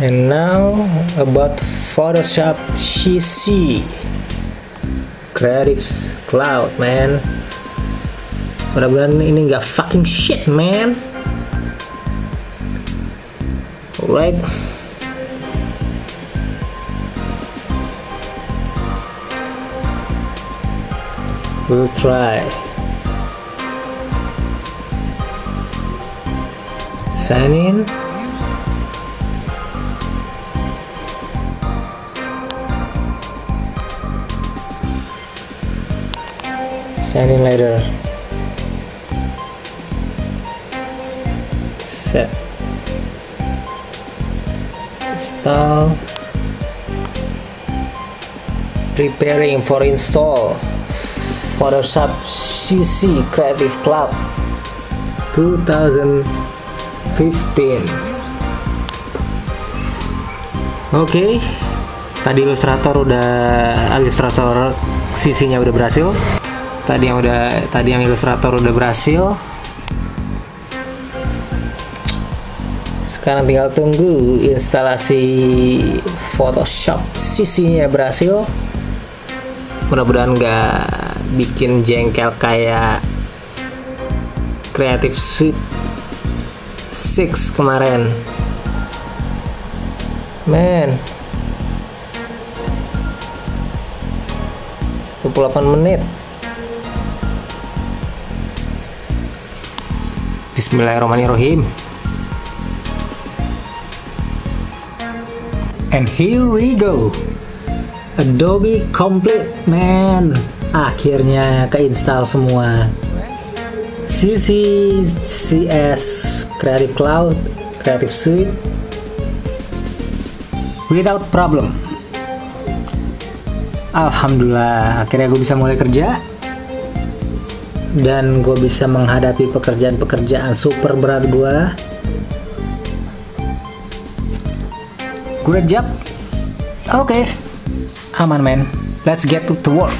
And now about Photoshop CC Creative Cloud man. Mudah-mudahan ini nggak fucking shit man. Alright. We'll try. Sign in sign in later. Set. Install. Preparing for install. Photoshop CC Creative Cloud 2015 Oke. Okay. tadi Illustrator udah Illustrator CC-nya udah berhasil tadi yang udah tadi yang ilustrator udah berhasil. Sekarang tinggal tunggu instalasi Photoshop CC-nya berhasil. Mudah-mudahan nggak bikin jengkel kayak Creative Suite 6 kemarin. Men. 28 menit Bismillahirrahmanirrahim. And here we go. Adobe complete, man. Akhirnya keinstall semua. CC CS Creative Cloud, Creative Suite without problem. Alhamdulillah, akhirnya gue bisa mulai kerja dan gue bisa menghadapi pekerjaan-pekerjaan super berat gue great job oke. Okay. aman man let's get to work